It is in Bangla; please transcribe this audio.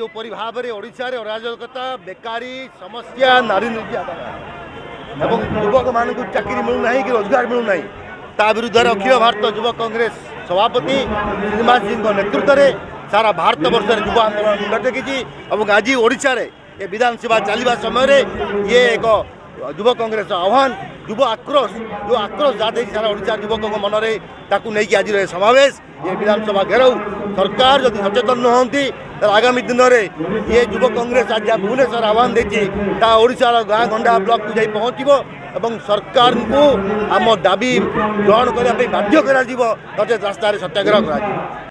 যেপরি ভাবে ওড়শার অরাজকতা বেকারী সমস্যা নারী নির্যাতন এবং যুবক মানুষ চাকরি মিলু না কি রোজগার মিলু না তা বিরুদ্ধে অখিল ভারত যুব কংগ্রেস সভাপতি শ্রীনিবাস সিংহ নেতৃত্বে সারা ভারতবর্ষের যুব আন্দোলন মুন্ড টেকিছি এবং আজ ওড়শার এ বিধানসভা চালা সময় ইয়ে এক যুব কংগ্রেস আহ্বান ଯୁବ ଆକ୍ରୋଶ ଯେଉଁ ଆକ୍ରୋଶ ଯାହା ଦେଇଛି ସାରା ଓଡ଼ିଶା ଯୁବକଙ୍କ ମନରେ ତାକୁ ନେଇକି ଆଜିର ଏ ସମାବେଶ ଏ ବିଧାନସଭା ଘେରାଉ ସରକାର ଯଦି ସଚେତନ ନୁହନ୍ତି ତାହେଲେ ଆଗାମୀ ଦିନରେ ଏ ଯୁବ କଂଗ୍ରେସ ଆଜି ଭୁବନେଶ୍ୱର ଆହ୍ୱାନ ଦେଇଛି ତାହା ଓଡ଼ିଶାର ଗାଁ ଗଣ୍ଡା ବ୍ଲକକୁ ଯାଇ ପହଞ୍ଚିବ ଏବଂ ସରକାରଙ୍କୁ ଆମ ଦାବି ଗ୍ରହଣ କରିବା ପାଇଁ ବାଧ୍ୟ କରାଯିବ ନଚେତ୍ ରାସ୍ତାରେ ସତ୍ୟାଗ୍ରହ କରାଯିବ